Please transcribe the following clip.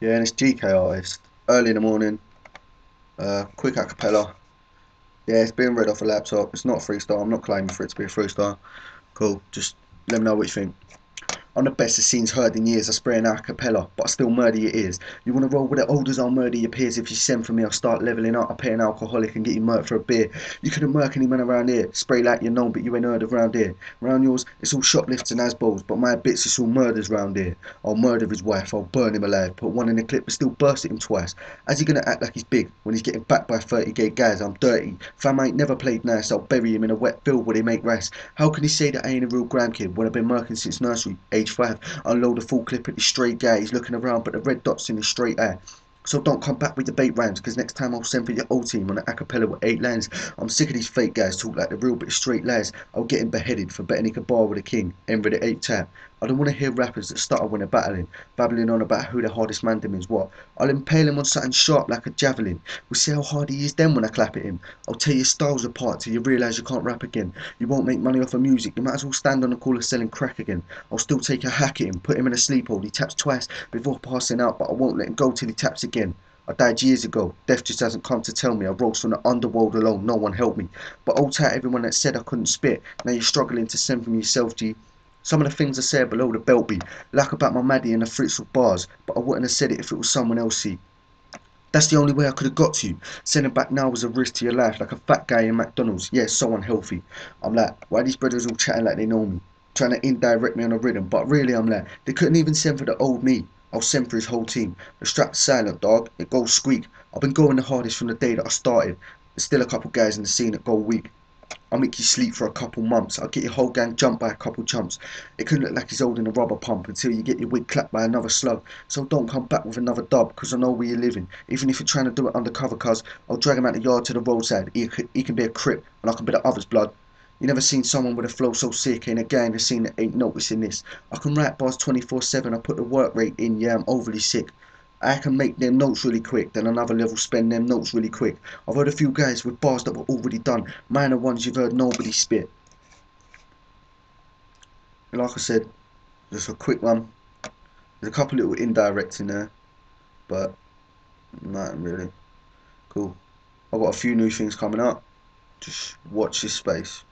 Yeah, and it's GK artist. Early in the morning. Uh, quick acapella. Yeah, it's being read off a laptop. It's not freestyle. I'm not claiming for it to be a freestyle. Cool. Just let me know what you think. I'm the best the scene's heard in years. I spray an cappella, but I still murder your ears. You wanna roll with the olders, I'll murder your peers. If you send for me, I'll start leveling up. I'll pay an alcoholic and get you murked for a beer. You couldn't murk any man around here. Spray like you know, but you ain't heard around here. Around yours, it's all shoplifts and asbos, but my bits, it's all murders round here. I'll murder his wife, I'll burn him alive. Put one in the clip, but still burst at him twice. As he gonna act like he's big when he's getting backed by 30 gay guys? I'm dirty. Fam ain't never played nice. I'll bury him in a wet field where they make rice. How can he say that I ain't a real grime kid when I've been murking since nursery, age five? Unload a full clip at the straight guy. He's looking around, but the red dot's in the straight eye. Eh? So don't come back with the bait rhymes, because next time I'll send for your old team on an acapella with eight lines. I'm sick of these fake guys talk like the real but straight lies. I'll get him beheaded for betting he could bar with a king, Henry the eight tap. Eh? I don't want to hear rappers that stutter when they're battling, babbling on about who the hardest man them is what. I'll impale him on something sharp like a javelin. We'll see how hard he is then when I clap at him. I'll tear your styles apart till you realise you can't rap again. You won't make money off of music, you might as well stand on the corner selling crack again. I'll still take a hack at him, put him in a sleep hold. He taps twice before passing out, but I won't let him go till he taps again. I died years ago. Death just hasn't come to tell me. I rose from the underworld alone. No one helped me. But old tight everyone that said I couldn't spit. Now you're struggling to send from yourself, G. Some of the things I said below the belt be like about my Maddie and the Fritzl bars, but I wouldn't have said it if it was someone else. See, that's the only way I could have got to you. Sending back now was a risk to your life, like a fat guy in McDonald's. Yeah, so unhealthy. I'm like, why these brothers all chatting like they know me, trying to indirect me on a rhythm? But really, I'm like, they couldn't even send for the old me. I'll send for his whole team. The strap's silent, dog. It goes squeak. I've been going the hardest from the day that I started. There's still a couple guys in the scene that go weak. I'll make you sleep for a couple months. I'll get your whole gang jumped by a couple chumps. It could look like he's holding a rubber pump until you get your wig clapped by another slug. So don't come back with another dub, cause I know where you're living. Even if you're trying to do it undercover, cuz I'll drag him out the yard to the roadside. He, he can be a crip, and I can be the other's blood. You never seen someone with a flow so sick in a gang the scene that ain't noticing this. I can rap bars 24-7, I put the work rate in, yeah, I'm overly sick. I can make them notes really quick, then another level spend them notes really quick. I've heard a few guys with bars that were already done, minor ones you've heard nobody spit. And like I said, just a quick one. There's a couple little indirects in there, but nothing really. Cool. I've got a few new things coming up. Just watch this space.